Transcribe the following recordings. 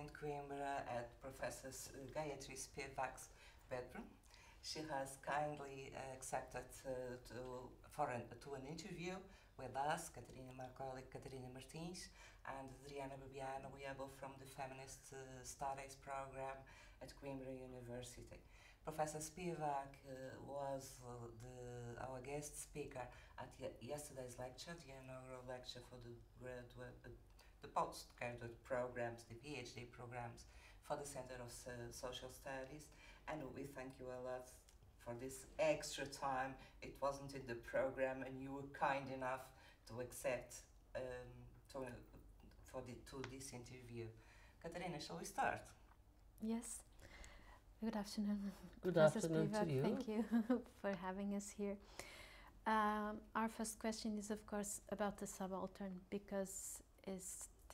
in Coimbra at Professor Gayatri Spivak's bedroom. She has kindly accepted uh, to, for an, to an interview with us, Katerina Marcoli, Catarina Martins, and Adriana Bebiano. We are both from the Feminist uh, Studies program at Coimbra University. Professor Spivak uh, was uh, the, our guest speaker at yesterday's lecture, the inaugural lecture for the graduate, uh, the postgraduate programs, the PhD programs for the Center of Social Studies. And we thank you a lot for this extra time. It wasn't in the program, and you were kind enough to accept um, to, for the, to this interview. Catarina, shall we start? Yes. Good afternoon. Good afternoon to you. Thank you for having us here. Um, our first question is, of course, about the subaltern because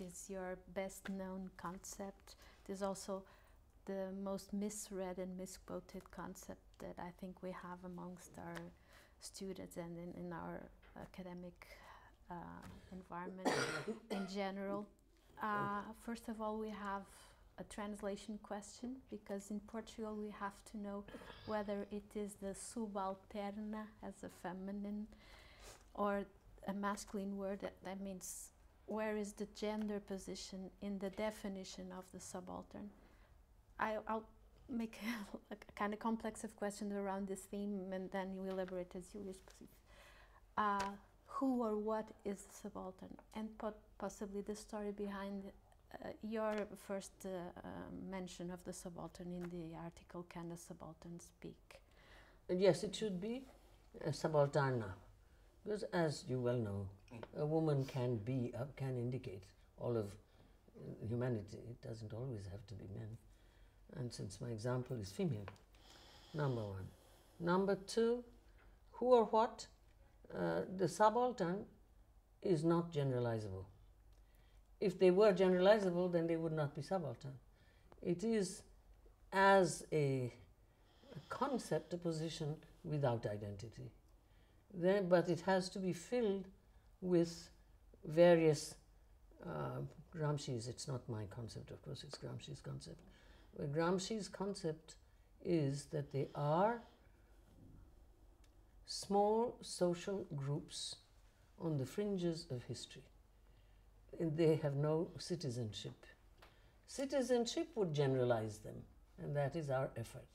is your best known concept? It is also the most misread and misquoted concept that I think we have amongst our students and in, in our academic uh, environment in general. Uh, first of all, we have a translation question because in Portugal we have to know whether it is the subalterna as a feminine or a masculine word that, that means where is the gender position in the definition of the subaltern. I, will make a, a, kind of complex of questions around this theme and then you elaborate as you wish. Uh, who or what is the subaltern and possibly the story behind uh, your first uh, uh, mention of the subaltern in the article Can the Subaltern Speak? Yes, it should be subalterna because as you well know, a woman can be, uh, can indicate all of humanity. It doesn't always have to be men. And since my example is female, number one. Number two, who or what? Uh, the subaltern is not generalizable. If they were generalizable, then they would not be subaltern. It is as a, a concept, a position without identity. Then, but it has to be filled with various uh, Gramsci's, it's not my concept, of course, it's Gramsci's concept. But Gramsci's concept is that they are small social groups on the fringes of history. And they have no citizenship. Citizenship would generalize them, and that is our effort.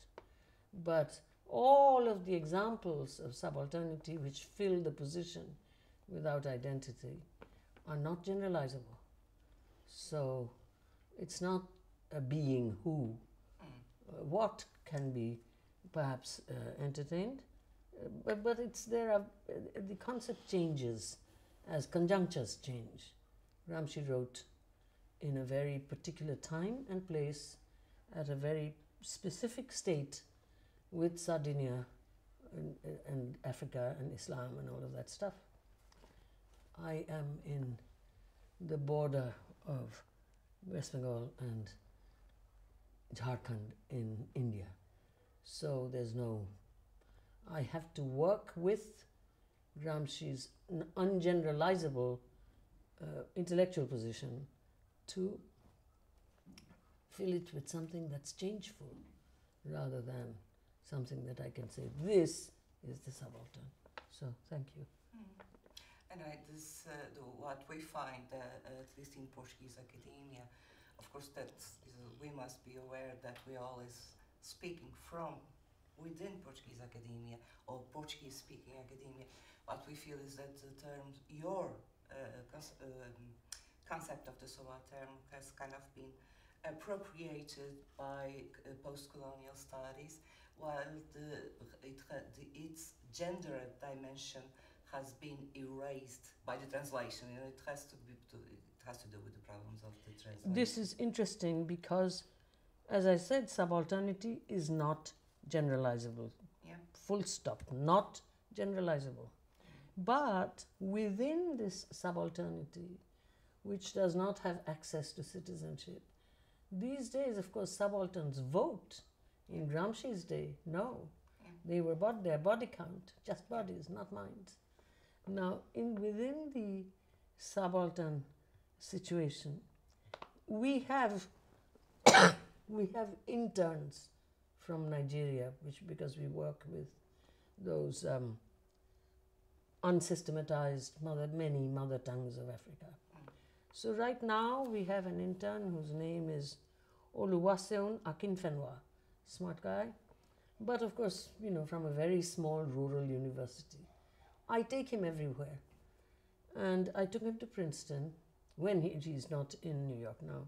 But all of the examples of subalternity which fill the position without identity are not generalizable. So it's not a being who, uh, what can be perhaps uh, entertained, uh, but, but it's there are, uh, the concept changes as conjunctures change. Gramsci wrote in a very particular time and place at a very specific state with Sardinia and, and Africa and Islam and all of that stuff. I am in the border of West Bengal and Jharkhand in India. So there's no, I have to work with Gramsci's ungeneralizable uh, intellectual position to fill it with something that's changeful rather than something that I can say, this is the subaltern. So thank you. Mm. And I, this, uh, what we find, uh, at least in Portuguese academia, of course, that we must be aware that we always speaking from within Portuguese academia or Portuguese speaking academia. What we feel is that the term, your uh, um, concept of the subaltern has kind of been appropriated by uh, post-colonial studies, while the, it, the, its gender dimension has been erased by the translation. Know, it has to be to, it has to do with the problems of the translation. This is interesting because, as I said, subalternity is not generalizable. Yeah. Full stop. Not generalizable. But within this subalternity, which does not have access to citizenship, these days, of course, subalterns vote. In Gramsci's day, no. They were bought their body count, just bodies, not minds. Now, in within the subaltern situation, we have We have interns from Nigeria, which because we work with those um, unsystematized mother, many mother tongues of Africa. So right now we have an intern whose name is Oluwaseun Akinfenwa, smart guy, but of course, you know, from a very small rural university. I take him everywhere. And I took him to Princeton when he, he's not in New York now.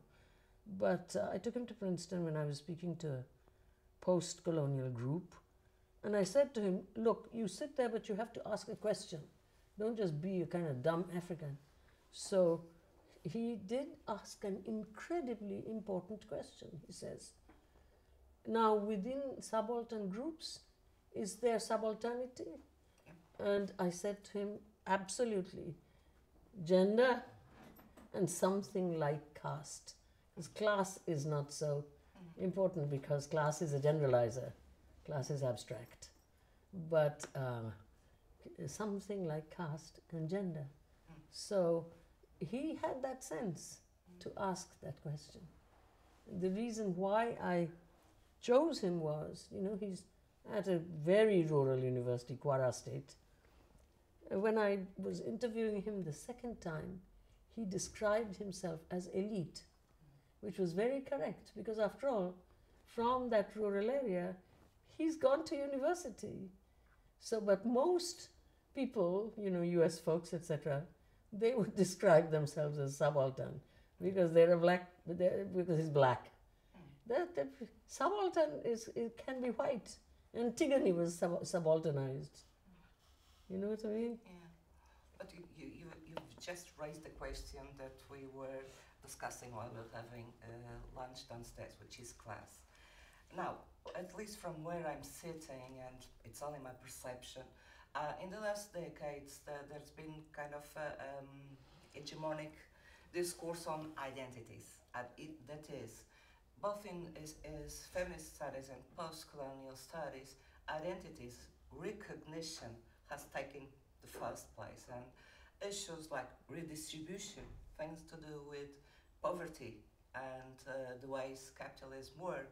But uh, I took him to Princeton when I was speaking to a post colonial group. And I said to him, Look, you sit there, but you have to ask a question. Don't just be a kind of dumb African. So he did ask an incredibly important question, he says. Now, within subaltern groups, is there subalternity? And I said to him, absolutely. Gender and something like caste. Because class is not so important because class is a generalizer, class is abstract. But uh, something like caste and gender. So he had that sense to ask that question. The reason why I chose him was, you know, he's at a very rural university, Kwara State. When I was interviewing him the second time, he described himself as elite, which was very correct because, after all, from that rural area, he's gone to university. So, but most people, you know, US folks, etc., they would describe themselves as subaltern because they're a black, they're, because he's black. That, that subaltern is it can be white. Antigone was sub- subalternized. You know what I mean? Yeah. But you, you, you, you've just raised the question that we were discussing while we were having uh, lunch downstairs, which is class. Now, at least from where I'm sitting, and it's only my perception, uh, in the last decades, the, there's been kind of a, um, hegemonic discourse on identities. Uh, it, that is, both in is, is feminist studies and post-colonial studies, identities recognition has taken the first place, and issues like redistribution, things to do with poverty and uh, the ways capitalism work,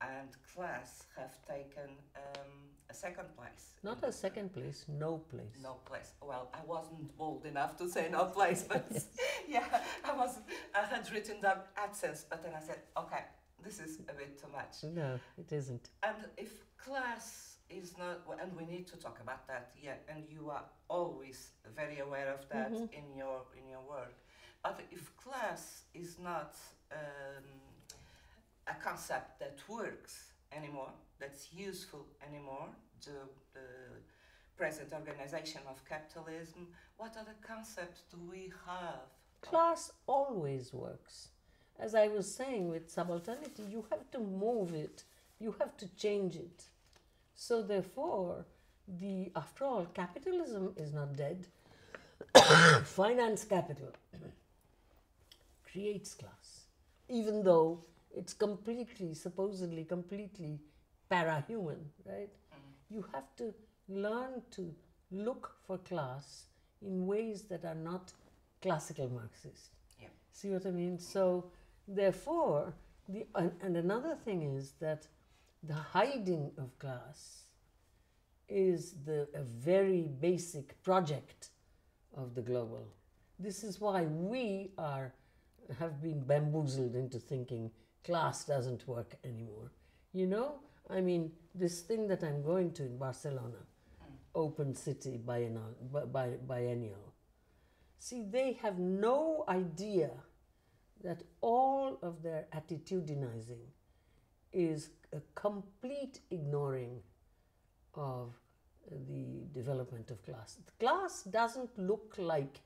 and class have taken um, a second place. Not a second place, no place. No place. Well, I wasn't bold enough to say no place, but yeah, I was. I had written down absence, but then I said, okay, this is a bit too much. No, it isn't. And if class is not, and we need to talk about that, yeah, and you are always very aware of that Mhm. in your in your work. But if class is not um, a concept that works anymore, that's useful anymore, the present organization of capitalism, what other concepts do we have? Class always works. As I was saying with subalternity, you have to move it, you have to change it. So therefore, the after all, capitalism is not dead. Finance capital creates class, even though it's completely, supposedly completely para-human, right? Mm. you have to learn to look for class in ways that are not classical Marxist. Yeah. See what I mean? So, therefore, the and, and another thing is that the hiding of class is the a very basic project of the global. This is why we are have been bamboozled into thinking class doesn't work anymore. You know, I mean, this thing that I'm going to in Barcelona, hmm. Open City Biennial, bi- bi- biennial. See, they have no idea that all of their attitudinizing is a complete ignoring of the development of class. Class doesn't look like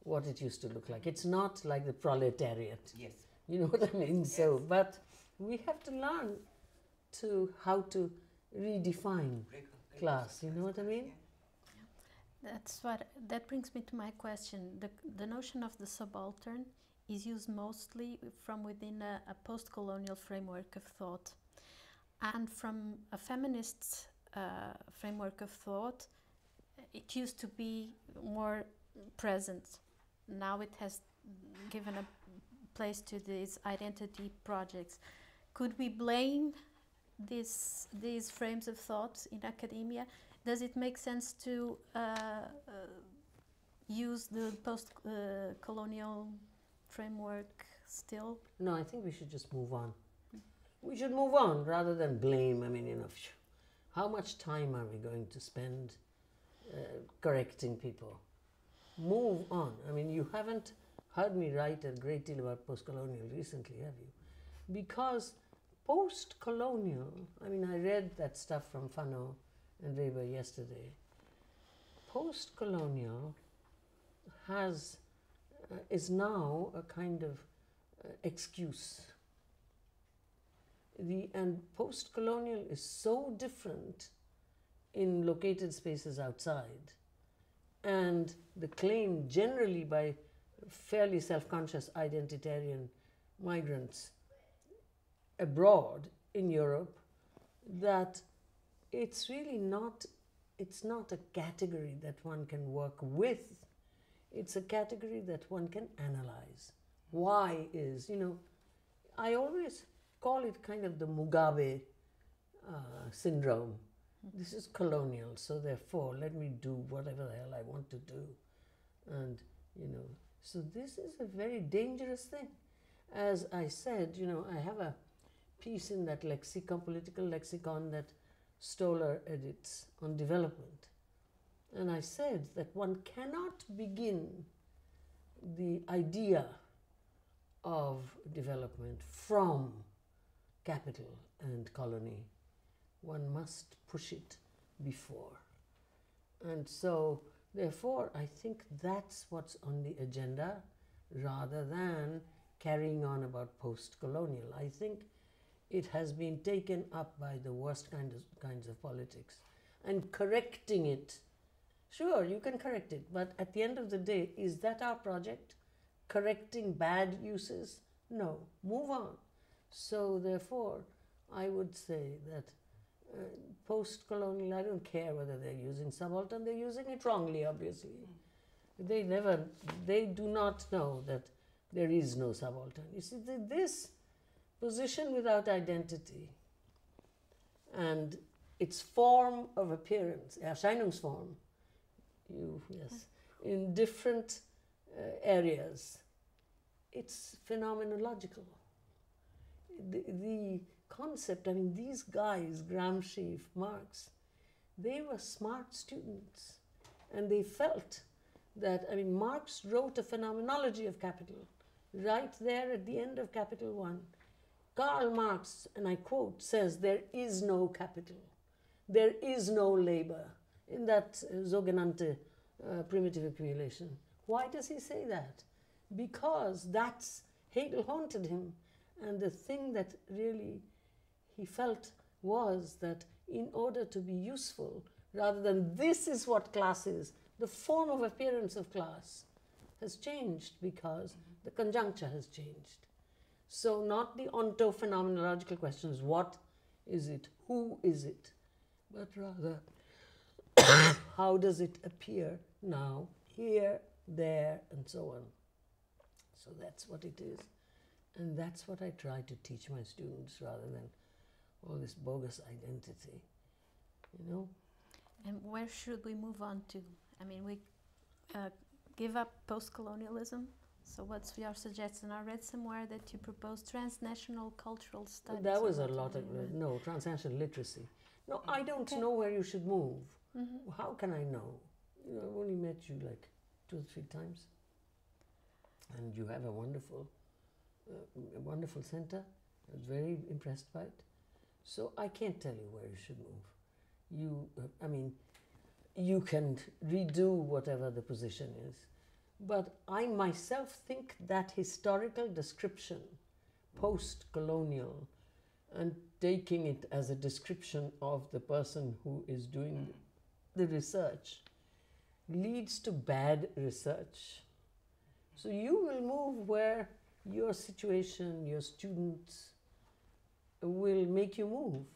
what it used to look like. It's not like the proletariat. Yes. You know what I mean? So, but we have to learn to how to redefine Recon- class. You know what I mean? That's what that brings me to my question. The the notion of the subaltern is used mostly from within a, a post-colonial framework of thought, and from a feminist uh, framework of thought, it used to be more present. Now it has given a place to these identity projects. could we blame these these frames of thought in academia? Does it make sense to uh, uh, use the post-colonial framework still? No, I think we should just move on. We should move on rather than blame. I mean, you know, how much time are we going to spend uh, correcting people? Move on. I mean, you haven't heard me write a great deal about post colonial recently, have you? Because post colonial, I mean, I read that stuff from Fanon and Weber yesterday. Post colonial has uh, is now a kind of uh, excuse. The and post colonial is so different in located spaces outside, and the claim generally by fairly self conscious identitarian migrants abroad in Europe that it's really not it's not a category that one can work with. It's a category that one can analyze. Why is you know i always call it kind of the mugabe uh, syndrome. This is colonial so therefore let me do whatever the hell i want to do. And you know so this is a very dangerous thing as i said you know i have a piece in that lexicon political lexicon that stoler edits on development and I said that one cannot begin the idea of development from capital and colony. One must push it before. And so, therefore, I think that's what's on the agenda rather than carrying on about post colonial. I think it has been taken up by the worst kind of, kinds of politics and correcting it Sure, you can correct it, but at the end of the day, is that our project? Correcting bad uses? No, move on. So, therefore, I would say that post colonial, I don't care whether they're using subaltern, they're using it wrongly, obviously. They never, they do not know that there is no subaltern. You see, this position without identity and its form of appearance, Erscheinungsform, you, yes, in different uh, areas. It's phenomenological. The, the concept, I mean, these guys, Gramsci, Marx, they were smart students and they felt that, I mean, Marx wrote a phenomenology of capital right there at the end of Capital One. Karl Marx, and I quote, says, There is no capital, there is no labor in that sogenannte uh, primitive accumulation. Why does he say that? Because that's Hegel haunted him, and the thing that really he felt was that in order to be useful, rather than this is what class is, the form of appearance of class has changed because mm-hmm. the conjuncture has changed. So, not the ontophenomenological questions what is it, who is it, but rather how does it appear now, here, there, and so on. So that's what it is. And that's what I try to teach my students rather than all this bogus identity, you know? And where should we move on to? I mean, we uh, give up post colonialism. So, what's your suggestion? I read somewhere that you propose transnational cultural studies. That was a lot of, uh, no, transnational literacy. No, I don't okay. know where you should move. Mm-hmm. How can I know? You know, I've only met you like two or three times, and you have a wonderful, uh, a wonderful center. I was very impressed by it. So I can't tell you where you should move. You, I mean, you can redo whatever the position is, but I myself think that historical description, post-colonial, and taking it as a description of the person who is doing the research leads to bad research. So you will move where your situation, your students will make you move.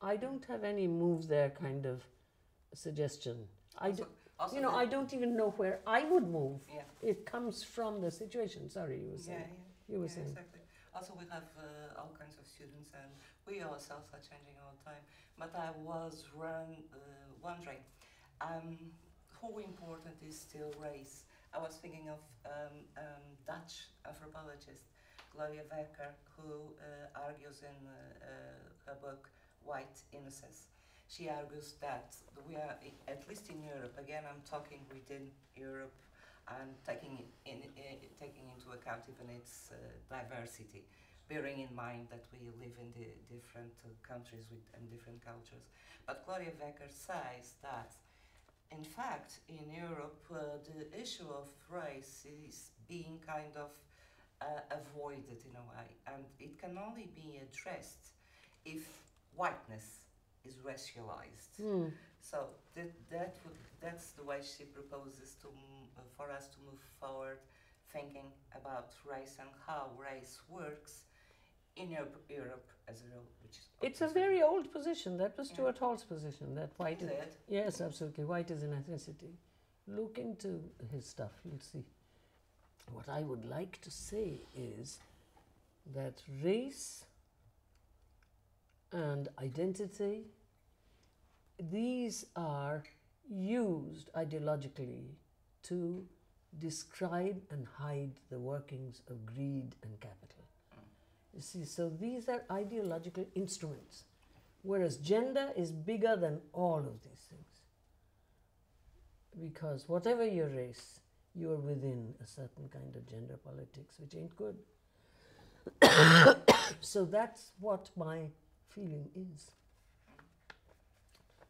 I don't have any move there kind of suggestion. I do, also you know, I don't even know where I would move. Yeah. It comes from the situation. Sorry, you were saying. Yeah, yeah. You were yeah, saying. Exactly. Also, we have uh, all kinds of students, and we ourselves are changing all the time. But I was run, uh, wondering um, how important is still race? I was thinking of um, um, Dutch anthropologist Gloria Wekker, who uh, argues in uh, uh, her book White Innocence. She argues that we are, at least in Europe, again, I'm talking within Europe and taking, in, in, taking into account even its diversity, bearing in mind that we live in the different uh, countries with, and different cultures. But Gloria Wekker says that in fact, in Europe, uh, the issue of race is being kind of uh, avoided in a way, and it can only be addressed if whiteness is racialized. Hmm. So that, that would, that's the way she proposes to uh, for us to move forward, thinking about race and how race works in Europe, Europe as a real, which is It's a very old position. That was Yeah. Stuart Hall's position. That white Is is, yes, absolutely. White is an ethnicity. Look into his stuff. You'll see. What I would like to say is that race and identity these are used ideologically to describe and hide the workings of greed and capital. You see, so these are ideological instruments, whereas gender is bigger than all of these things. Because whatever your race, you are within a certain kind of gender politics, which ain't good. so that's what my feeling is.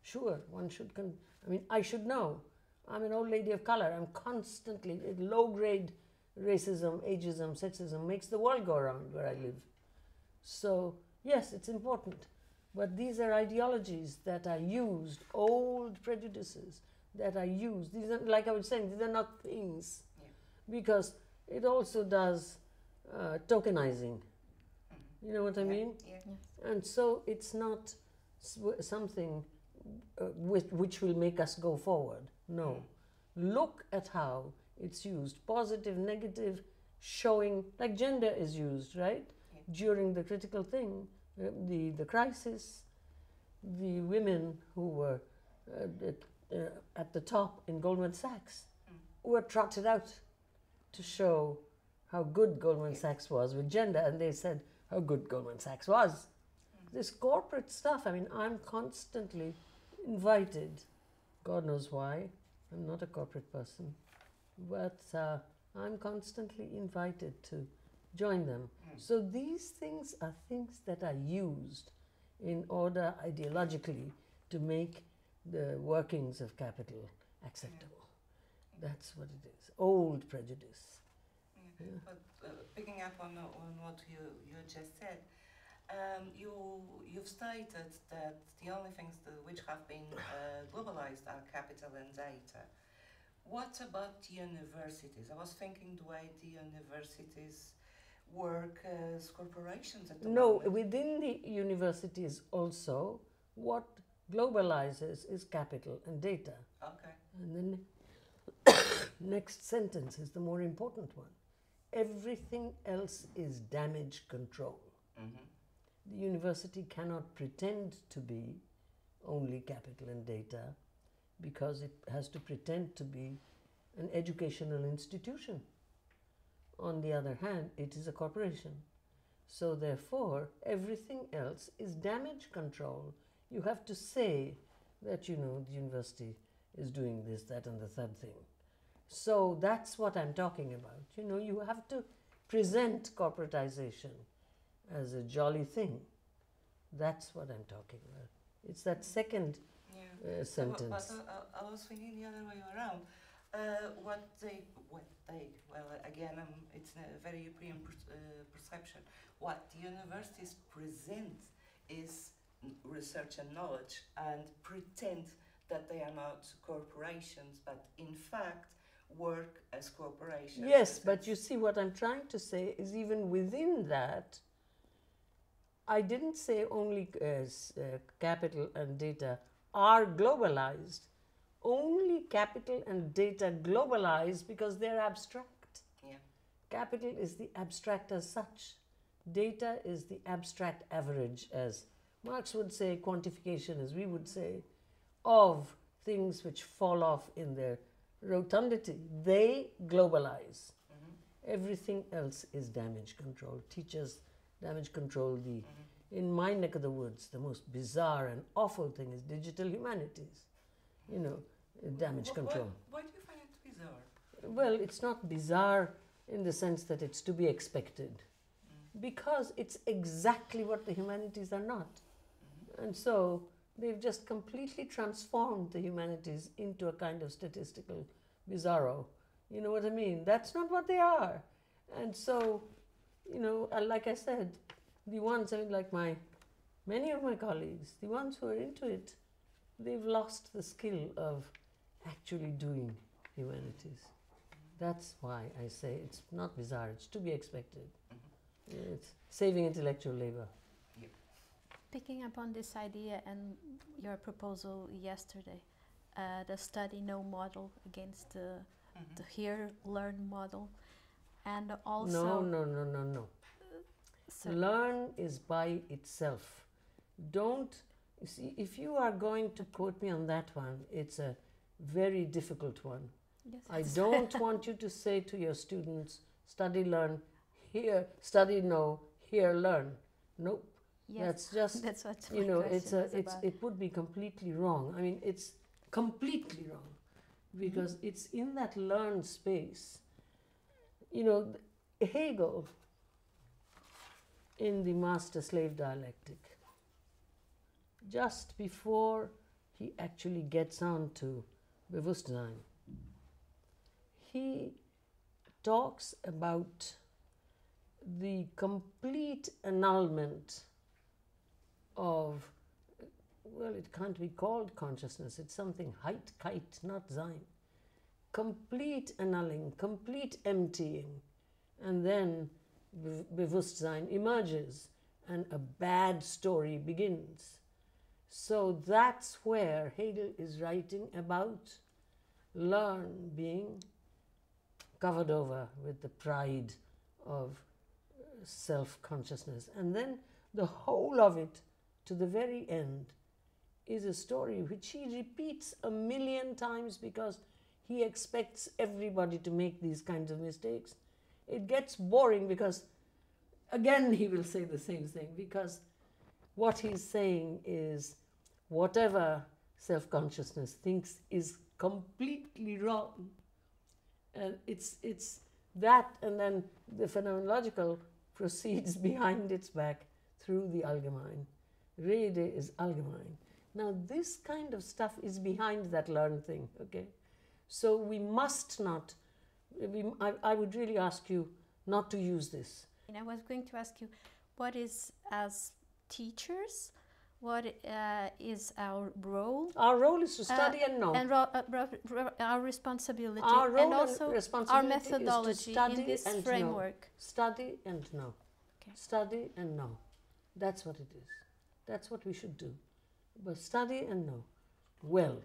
Sure, one should. Con- I mean, I should know. I'm an old lady of color. I'm constantly low grade racism, ageism, sexism makes the world go around where I live. So yes, it's important, but these are ideologies that are used, old prejudices that are used. These are, like I was saying, these are not things, Yeah. because it also does uh, tokenizing. Mhm. You know what I. Yeah, mean? Yeah. And so it's not sw- something uh, with, which will make us go forward. No. Look at how it's used positive, negative, showing, like gender is used, right? Yeah. During the critical thing, uh, the, the crisis, the women who were uh, at, uh, at the top in Goldman Sachs Mm. were trotted out to show how good Goldman Sachs was with gender, and they said how good Goldman Sachs was Mm. this corporate stuff. I mean, I'm constantly invited. God knows why. I'm not a corporate person, but uh, I'm constantly invited to join them. Mm. So these things are things that are used in order ideologically to make the workings of capital acceptable. That's what it is. Old prejudice. Yeah. Yeah. But uh, picking up on, on what you, you just said, um, you, you've stated that the only things that, which have been uh, globalized are capital and data. What about universities? I was thinking the way the universities work as corporations at the No, moment. within the universities also, what globalizes is capital and data. Okay. And then next sentence is the more important one. Everything else is damage control. Mm-hmm. The university cannot pretend to be only capital and data because it has to pretend to be an educational institution. On the other hand, it is a corporation. So, therefore, everything else is damage control. You have to say that, you know, the university is doing this, that, and the third thing. So, that's what I'm talking about. You know, you have to present corporatization as a jolly thing. That's what I'm talking about. It's that second Yeah. uh, So, but- sentence. But uh, I was thinking the other way around. Uh, what they, what they, well, again, um, it's a very European per- uh, perception. What the universities present is research and knowledge and pretend that they are not corporations, but in fact work as corporations. Yes, but you see, what I'm trying to say is even within that, I didn't say only as uh, capital and data are globalized. Only capital and data globalized because they're abstract. Yeah. Capital is the abstract as such. Data is the abstract average, as Marx would say, quantification, as we would say, of things which fall off in their rotundity. They globalize. Mm-hmm. Everything else is damage control. Teachers damage control. The mm-hmm. in my neck of the woods, the most bizarre and awful thing is digital humanities. You know, damage control. Why, why do you find it bizarre? Well, it's not bizarre in the sense that it's to be expected, mm. because it's exactly what the humanities are not. And so they've just completely transformed the humanities into a kind of statistical bizarro. You know what I mean? That's not what they are. And so, you know, uh, like I said, the ones, I mean, like my, many of my colleagues, the ones who are into it, they've lost the skill of actually doing humanities. That's why I say it's not bizarre, it's to be expected. It's saving intellectual labor. Picking up on this idea and your proposal yesterday, uh, the study no model against the, Mhm. the hear learn model, and also no, no, no, no. so- Learn is by itself. Don't, you see, if you are going to quote me on that one, it's a very difficult one. yes, I don't want you to say to your students, study, learn, here, study, know, here, learn. Nope. Yes, That's just that's what you know it's a it's about. it would be completely wrong. I mean it's completely wrong mm-hmm. because it's in that learned space. You know hegel in the master slave dialectic just before he actually gets on to bewusstsein he talks about the complete annulment of well it can't be called consciousness. It's something height kite not sein. Complete annulling complete emptying. And then bewusstsein emerges and a bad story begins. So that's where hegel is writing about learn being covered over with the pride of uh, self consciousness. And then the whole of it, to the very end, is a story which he repeats a million times because he expects everybody to make these kinds of mistakes. It gets boring because, again, he will say the same thing because what he's saying is whatever self consciousness thinks is completely wrong. And it's, it's that, and then the phenomenological proceeds behind its back through the allgemein. Rede is allgemein. Now, this kind of stuff is behind that learn thing, okay? So we must not, we, I, I would really ask you not to use this. And I was going to ask you, what is as teachers, what uh, is our role Our role is to Uh, study and know. and ro- uh, our responsibility, Our role and also and our methodology is to study in this and know. framework? Study and know. Okay. Study and know. That's what it is. That's what we should do. But study and know well,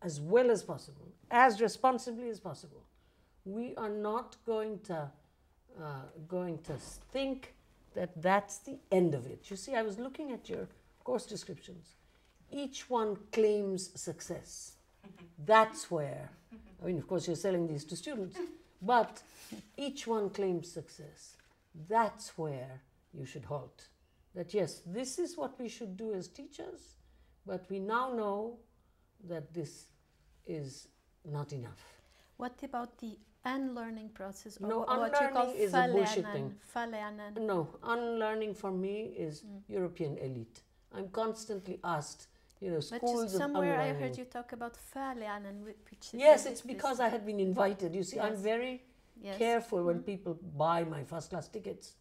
as well as possible, as responsibly as possible. We are not going to uh, going to think that that's the end of it. You see, I was looking at your course descriptions. Each one claims success. That's where, I mean, of course, you're selling these to students, but each one claims success. That's where you should halt. That yes, this is what we should do as teachers, but we now know that this is not enough. What about the unlearning process, or No, wha- what you call unlearning is a bullshit thing. No, unlearning for me is mm. European elite. I'm constantly asked, you know, But schools of somewhere I heard you talk about whi- which is yes, it's because I had been invited. You see, I'm very yes. careful when mm. people buy my first class tickets.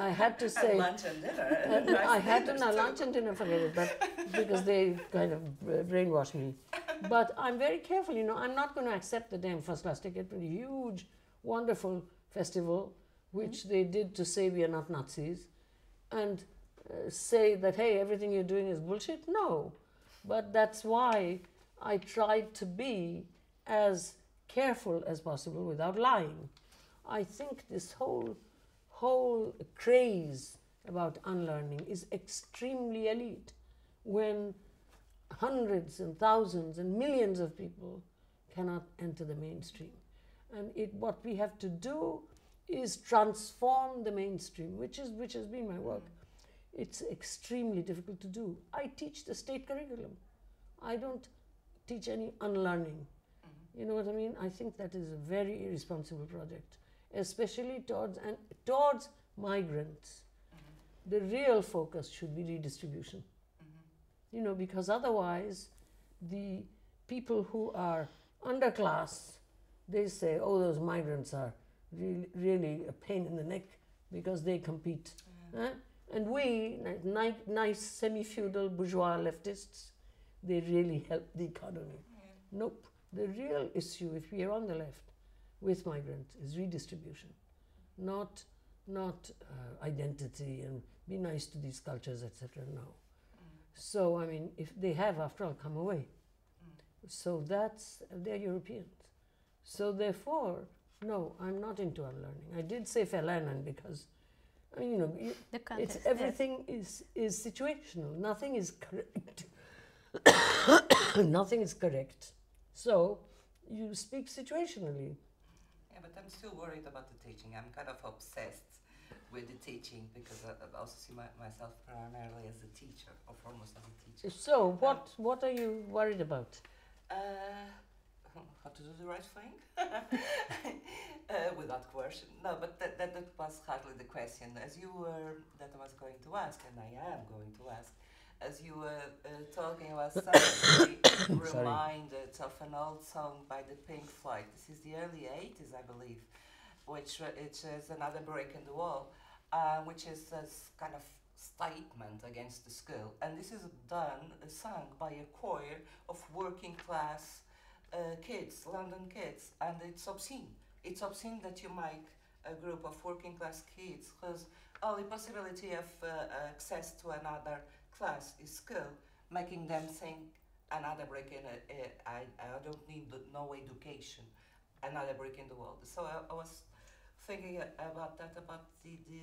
I had to At say, lunch and dinner. Nice I had to dinners no, lunch and dinner, forget it, but because they kind of uh, brainwash me. But I'm very careful, you know, I'm not going to accept the damn first class ticket for a huge, wonderful festival, which they did to say we are not Nazis, and uh, say that, hey, everything you're doing is bullshit. No. But that's why I tried to be as careful as possible without lying. I think this whole whole craze about unlearning is extremely elite when hundreds and thousands and millions of people cannot enter the mainstream. And it, what we have to do is transform the mainstream, which, is, which has been my work. It's extremely difficult to do. I teach the state curriculum. I don't teach any unlearning. You know what I mean? I think that is a very irresponsible project, especially towards and towards migrants. Mm-hmm. The real focus should be redistribution. Mm-hmm. You know, because otherwise, the people who are underclass, they say, "Oh, those migrants are really, really a pain in the neck because they compete." Mm. Huh? And we, ni- ni- nice semi-feudal bourgeois leftists, they really help the economy. Mm. Nope. The real issue, if we are on the left with migrants, is redistribution, not not uh, identity and be nice to these cultures, etc. No. So I mean, if they have, after all, come away, so that's they're Europeans. So therefore, no, I'm not into unlearning. I did say verlernen because, I mean, you know, you, The context. it's yes. everything is is situational. Nothing is correct. Nothing is correct. So you speak situationally. But I'm still worried about the teaching. I'm kind of obsessed with the teaching because I, I also see my, myself primarily as a teacher, or foremost as a teacher. So what what are you worried about? Uh, how to do the right thing? uh, without coercion. No, but that, that, that was hardly the question. As you were, that I was going to ask, and I am going to ask, as you were uh, talking about Sorry. reminded of an old song by the Pink Floyd. This is the early 80s, I believe, which uh, it is another break in the wall, uh, which is a kind of statement against the school. And this is done, uh, sung by a choir of working class uh, kids, London kids, and it's obscene. It's obscene that you make a group of working class kids whose only possibility of uh, access to another class is school, making them think another break in I, I don't need the, no education, another break in the world. So I, I was thinking about that, about the, the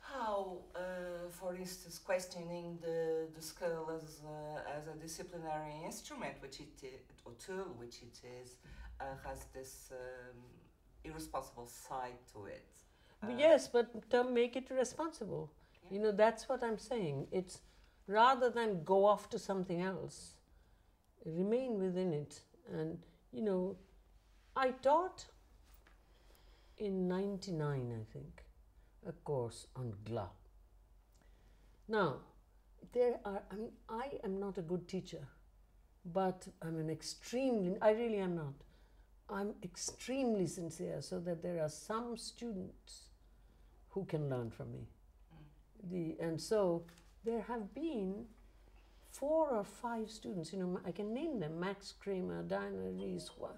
how, uh, for instance, questioning the, the school as, uh, as a disciplinary instrument, which it or tool, which it is, uh, has this um, irresponsible side to it. Uh, yes, but don't make it responsible. You know, that's what I'm saying. It's rather than go off to something else, remain within it. And, you know, I taught in 99, I think, a course on GLA. Now, there are, I mean, I am not a good teacher, but I'm an extremely, I really am not. I'm extremely sincere so that there are some students who can learn from me. The, and so there have been four or five students, you know, I can name them Max Kramer, Diana Rees, Juan,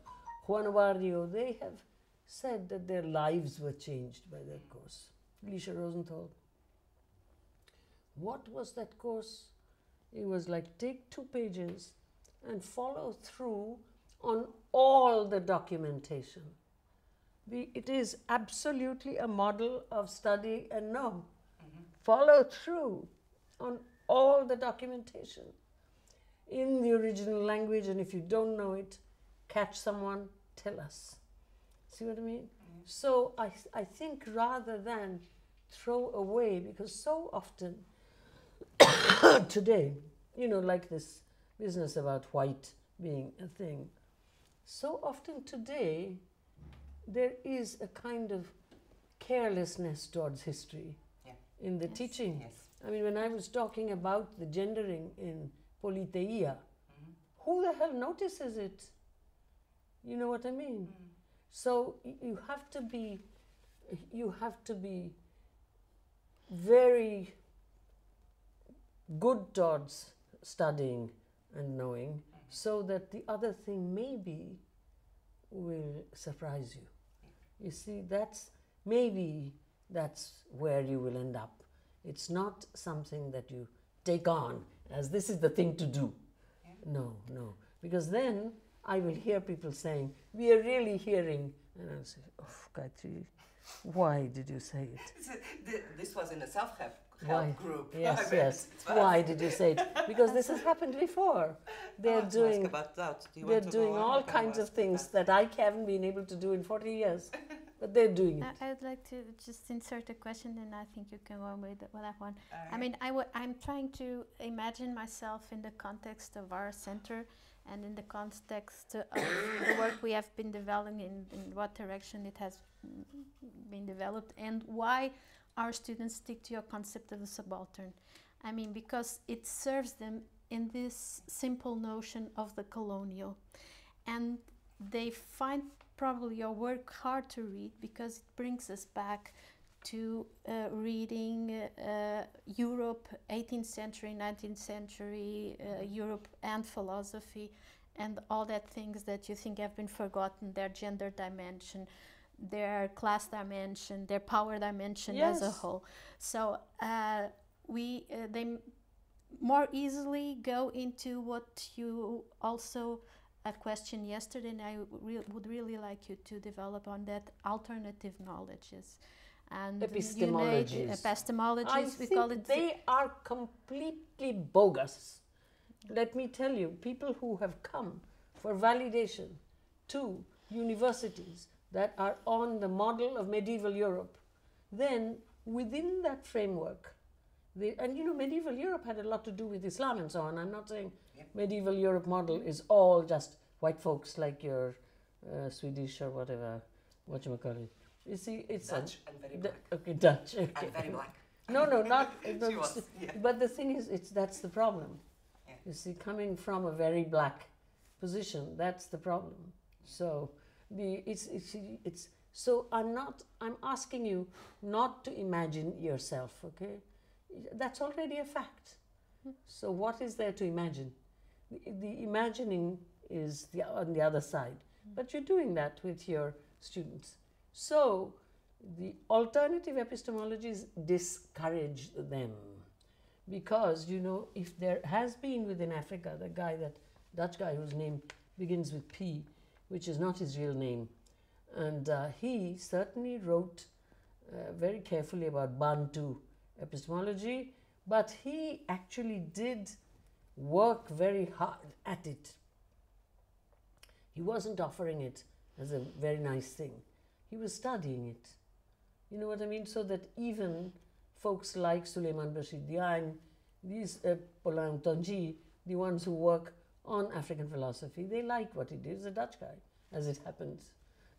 Juan Barrio, they have said that their lives were changed by that course. Alicia Rosenthal. What was that course? It was like take two pages and follow through on all the documentation. We, it is absolutely a model of study and no. Follow through on all the documentation in the original language, and if you don't know it, catch someone, tell us. See what I mean? Mm-hmm. So I, I think rather than throw away, because so often today, you know, like this business about white being a thing, so often today there is a kind of carelessness towards history. In the Yes. teaching. Yes. I mean, when I was talking about the gendering in Politeia, Mhm. who the hell notices it? You know what I mean? Mm. So you have to be, you have to be very good towards studying and knowing, so that the other thing maybe will surprise you. You see, that's maybe that's where you will end up. It's not something that you take on as this is the thing to do. Yeah. No, no. Because then I will hear people saying, We are really hearing. And I'll say, Oh, Gayatri, Why did you say it? This was in a self-help Why? group. Yes, yes. Why did you say it? Because this has happened before. They're ask doing. Do they're doing all kinds of things that. that I haven't been able to do in 40 years. But they're doing I it. I would like to just insert a question, and I think you can go on with, th- that one. I mean, I w- I'm trying to imagine myself in the context of our center and in the context of the work we have been developing, in, in what direction it has been developed, and why our students stick to your concept of the subaltern. I mean, because it serves them in this simple notion of the colonial. And they find probably your work hard to read because it brings us back to uh, reading uh, Europe, 18th century, 19th century uh, Europe and philosophy, and all that things that you think have been forgotten their gender dimension, their class dimension, their power dimension as a whole. So uh, we uh, they more easily go into what you also a question yesterday, and I re- would really like you to develop on that alternative knowledges and Epistemologies. epistemologies. I we think call it they are completely bogus. Let me tell you, people who have come for validation to universities that are on the model of medieval Europe, then within that framework, they, and you know, medieval Europe had a lot to do with Islam and so on. I'm not saying. Medieval Europe model is all just white folks like your uh, Swedish or whatever, what you call it. You see, it's Dutch and very black. okay, Dutch. Okay. And very black. No, no, not. She no, was, yeah. But the thing is, it's that's the problem. Yeah. You see, coming from a very black position, that's the problem. So the it's it's it's so I'm not. I'm asking you not to imagine yourself. Okay, that's already a fact. So what is there to imagine? The, imagining is the on the other side, but you're doing that with your students. So the alternative epistemologies discourage them because you know if there has been within africa the guy that dutch guy whose name begins with p which is not his real name and uh, he certainly wrote uh, very carefully about bantu epistemology but he actually did work very hard at it he wasn't offering it as a very nice thing he was studying it you know what I mean? So that even folks like Souleymane Bachir Diagne, these uh, Paulin Hountondji, the ones who work on African philosophy, they like what he did. He's a Dutch guy, as it happens,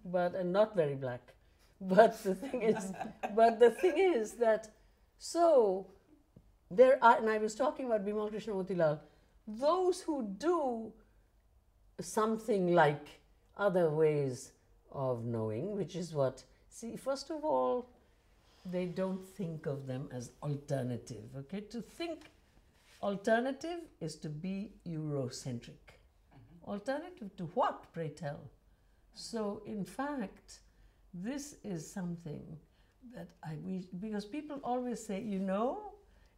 but and not very black. But the thing is, but the thing is that so there are, and I was talking about Bimal Krishna Matilal, those who do something like other ways of knowing, which is what See, first of all, they don't think of them as alternative. Okay, to think alternative is to be Eurocentric. Mm-hmm. Alternative to what, pray tell? So, in fact, this is something that I we because people always say, you know,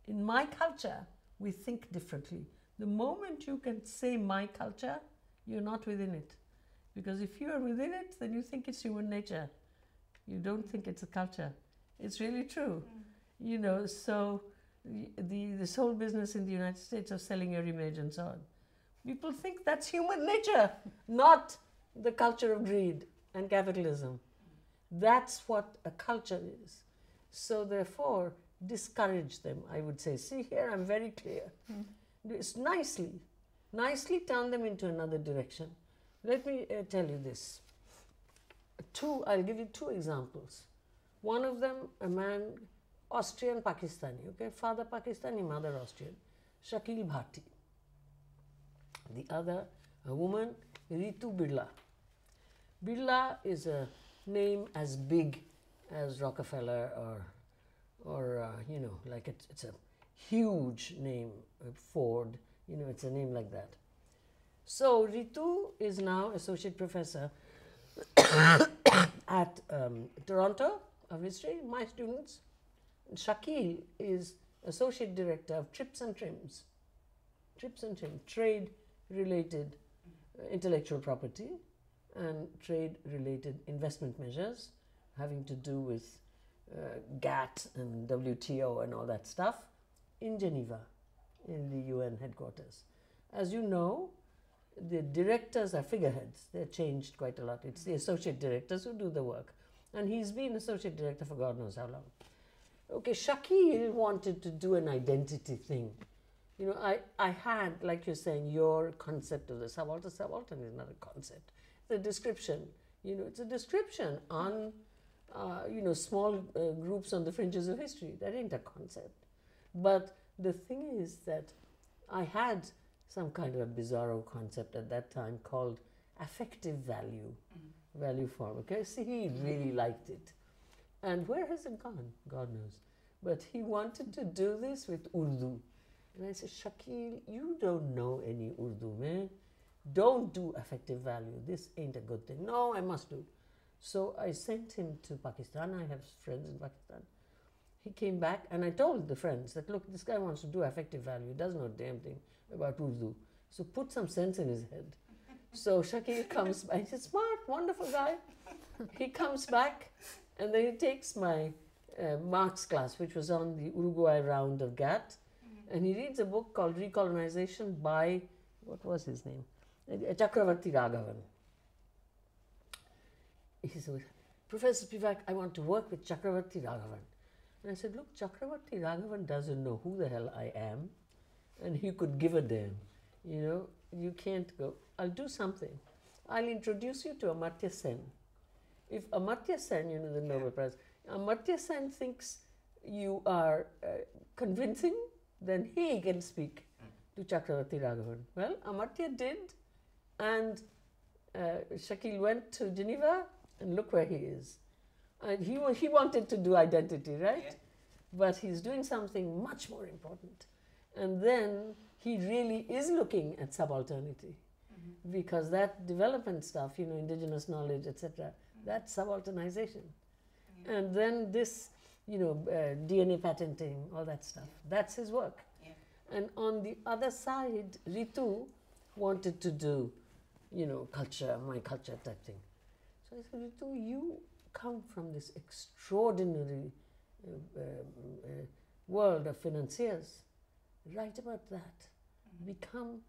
in my culture we think differently. The moment you can say my culture, you're not within it. Because if you are within it, then you think it's human nature you don't think it's a culture. It's really true. Mm. You know, so the, the this whole business in the United States of selling your image and so on. People think that's human nature, not the culture of greed and capitalism. That's what a culture is. So therefore, discourage them, I would say. See here, I'm very clear. It's nicely, nicely turn them into another direction. Let me uh, tell you this two i'll give you two examples one of them a man austrian pakistani okay father pakistani mother austrian shakil bhatti the other a woman ritu birla birla is a name as big as rockefeller or or uh, you know like it's, it's a huge name uh, ford you know it's a name like that so ritu is now associate professor at um, Toronto of history, my students. Shakil is associate director of Trips and Trims. Trips and Trims, trade related uh, intellectual property and trade related investment measures having to do with uh, GATT and WTO and all that stuff in Geneva, in the UN headquarters. As you know, the directors are figureheads. They're changed quite a lot. It's the associate directors who do the work. And he's been associate director for God knows how long. Okay, Shakil wanted to do an identity thing. You know, I, I had, like you're saying, your concept of the subaltern. Subaltern is not a concept. It's a description. You know, it's a description on, uh, you know, small uh, groups on the fringes of history. That ain't a concept. But the thing is that I had some kind of a bizarro concept at that time called affective value, Mm. value form. Okay, see, he really liked it. And where has it gone? God knows. But he wanted to do this with Urdu. And I said, Shakil, you don't know any Urdu, man. Don't do affective value. This ain't a good thing. No, I must do. So I sent him to Pakistan. I have friends in Pakistan. He came back and I told the friends that, look, this guy wants to do affective value. He doesn't know a damn thing about Urdu. So put some sense in his head. So Shakil comes back. He's a smart, wonderful guy. He comes back and then he takes my uh, Marx class, which was on the Uruguay round of GATT, and he reads a book called Recolonization by, what was his name? Chakravarthi Raghavan. He said, Professor Spivak, I want to work with Chakravarthi Raghavan. And I said, Look, Chakravarthi Raghavan doesn't know who the hell I am, and he could give a damn. You know, you can't go. I'll do something. I'll introduce you to Amartya Sen. If Amartya Sen, you know, the Nobel Prize, Amartya Sen thinks you are uh, convincing, then he can speak to Chakravarthi Raghavan. Well, Amartya did, and uh, Shakil went to Geneva, and look where he is. And he, he wanted to do identity, right? Yeah. But he's doing something much more important. And then he really is looking at subalternity Mhm. because that development stuff, you know, indigenous knowledge, etc., that's subalternization. Yeah. And then this, you know, uh, DNA patenting, all that stuff, that's his work. Yeah. And on the other side, Ritu wanted to do, you know, culture, my culture type thing. So I said, Ritu, you come from this extraordinary uh, um, uh, world of financiers. Write about that. Mhm. Become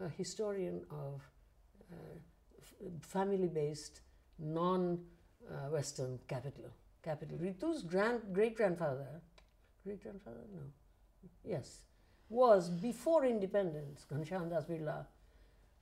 a historian of uh, f- family-based, non-Western capital. Capital. Ritu's grand great grandfather, great grandfather, no, yes, was before independence. Ghanshyam Das Birla,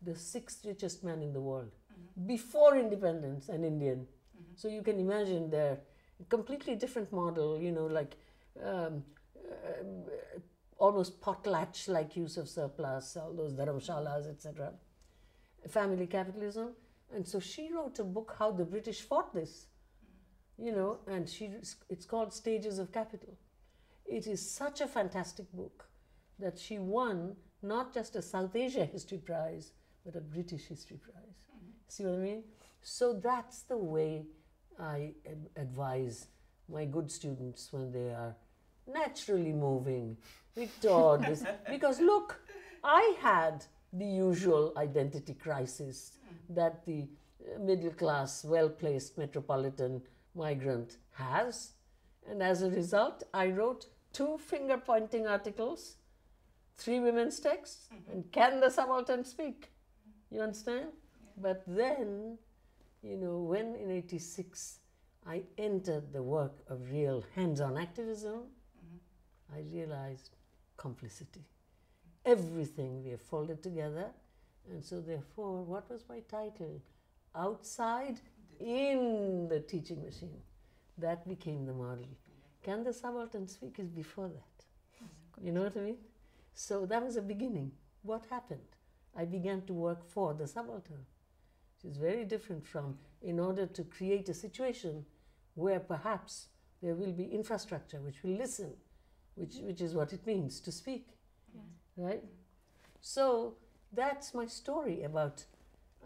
the sixth richest man in the world, Mhm. before independence, an Indian. Mhm. So you can imagine their completely different model, you know, like um, uh, almost potlatch like use of surplus, all those dharamshalas, etc. Family capitalism. And so she wrote a book, How the British Fought This, you know, and she, it's called Stages of Capital. It is such a fantastic book that she won not just a South Asia History Prize, but a British History Prize. Mhm. See what I mean? So that's the way I ad- advise my good students when they are naturally moving, this, because look, I had the usual identity crisis that the middle class, well placed metropolitan migrant has. And as a result, I wrote two finger pointing articles, three women's texts, and Can the Subaltern Speak? You understand? But then, you know, when in 86 I entered the work of real hands on activism, Mhm. I realized complicity. Everything we have folded together. And so, therefore, what was my title? Outside in the teaching machine. That became the model. Can the subaltern speak is before that. You know what I mean? So that was a beginning. What happened? I began to work for the subaltern, which is very different from in order to create a situation where perhaps there will be infrastructure which will listen, which, which is what it means to speak, right? So that's my story about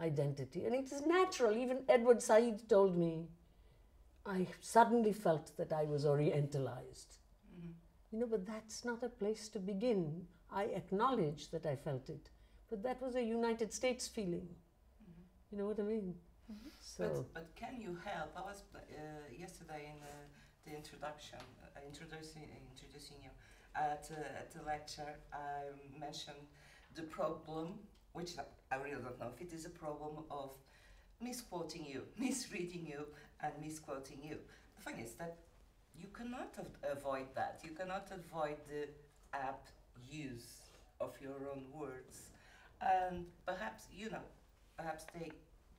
identity. And it is natural. Even Edward Said told me, I suddenly felt that I was Orientalized. Mhm. You know, but that's not a place to begin. I acknowledge that I felt it, but that was a United States feeling. Mhm. You know what I mean? So But, but can you help? I was uh, yesterday in uh, the introduction, uh, introducing introducing you at uh, at the lecture. I mentioned the problem, which I really don't know if it is a problem of misquoting you, misreading you, and misquoting you. The thing is that you cannot av- avoid that. You cannot avoid the app use of your own words, and perhaps you know, perhaps they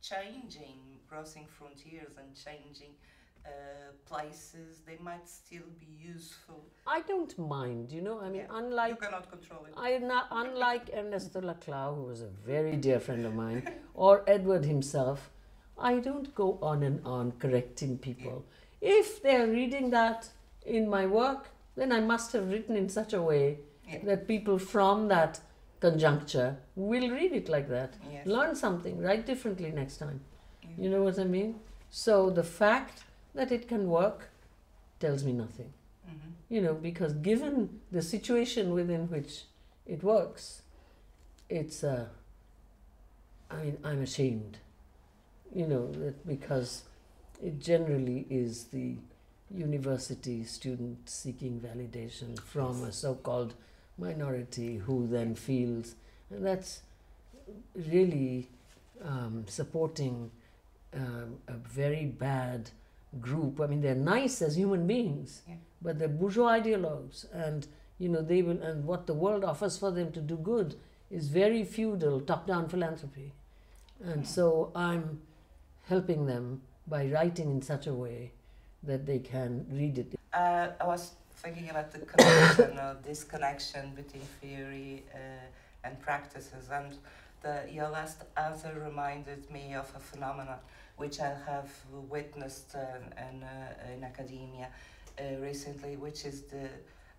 changing, crossing frontiers and changing uh, places, they might still be useful. I don't mind, you know. I mean, Yeah. unlike you cannot control it. I not, unlike Ernesto Laclau, who was a very dear friend of mine, or Edward himself, I don't go on and on correcting people. If they're reading that in my work, then I must have written in such a way Yeah. that people from that conjuncture we'll read it like that. Yes. Learn something, write differently next time. You know what I mean? So the fact that it can work tells me nothing Mhm. you know, because given the situation within which it works, it's, uh, I mean, I'm ashamed, you know, that because it generally is the university student seeking validation from a so called minority who then feels, and that's really um, supporting um, a very bad group. I mean, they're nice as human beings, Yeah. but they're bourgeois ideologues, and you know they will. And what the world offers for them to do good is very feudal, top-down philanthropy, and so I'm helping them by writing in such a way that they can read it. Uh, I was thinking about the connection or disconnection between theory uh, and practices, and the, your last answer reminded me of a phenomenon which I have witnessed uh, in, uh, in academia uh, recently, which is the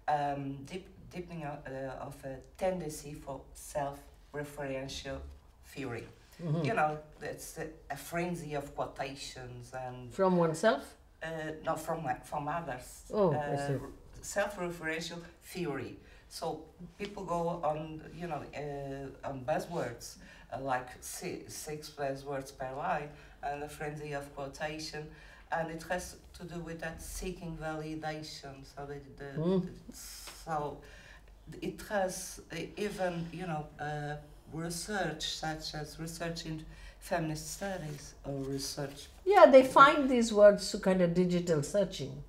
um, deep, deepening of, uh, of a tendency for self-referential theory. Mhm. You know, it's a, a frenzy of quotations and From oneself. uh, not from from others. Oh, I uh, see. Self-referential theory. So people go on, you know, uh, on buzzwords uh, like six, six buzzwords per line and a frenzy of quotation, and it has to do with that seeking validation. So the, the, Mm. so it has uh, even you know uh, research such as research in feminist studies or research Yeah, they find these words through kind of digital searching.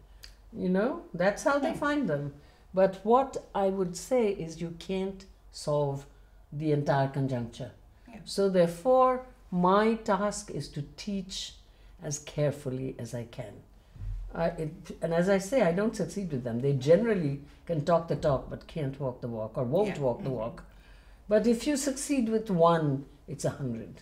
You know, that's how they find them. But what I would say is you can't solve the entire conjuncture. Yeah. So, therefore, my task is to teach as carefully as I can. I, it, and as I say, I don't succeed with them. They generally can talk the talk but can't walk the walk or won't Yeah. walk the Mhm. walk. But if you succeed with one, it's a hundred.